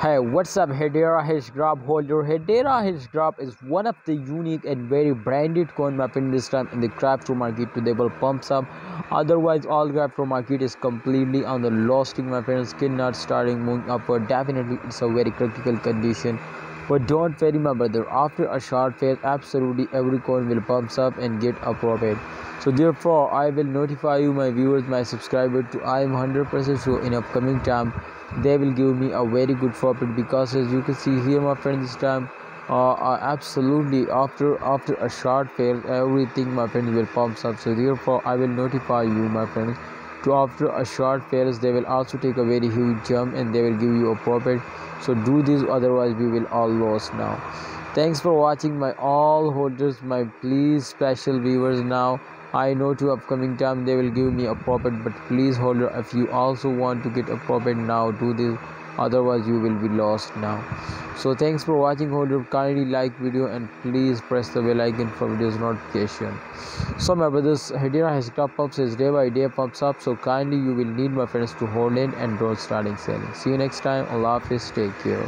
Hey, what's up, Hedera Hashgraph holder? Hedera Hashgraph is one of the unique and very branded coin mapping this time in the crypto market to double pumps up. Otherwise, all crypto market is completely on the losing my friends. Cannot starting moving upward. Definitely, it's a very critical condition. But don't worry, my brother. After a short phase, absolutely every coin will pumps up and get a profit. So therefore, I will notify you, my viewers, my subscribers, to I am 100% sure in upcoming time they will give me a very good profit because as you can see here my friends this time uh, uh, absolutely after after a short fail everything my friends will pump up so therefore i will notify you my friends to after a short fails they will also take a very huge jump and they will give you a profit. So do this otherwise we will all lose now. Thanks for watching my all holders my please special viewers now. I know to upcoming time they will give me a profit but please holder if you also want to get a profit now do this otherwise you will be lost now. So thanks for watching. Holder kindly like video and please press the bell icon for videos notification. So my brothers Hedera has top ups as day by day pops up. So kindly you will need my friends to hold in and don't starting selling. See you next time. Allah Hafiz take care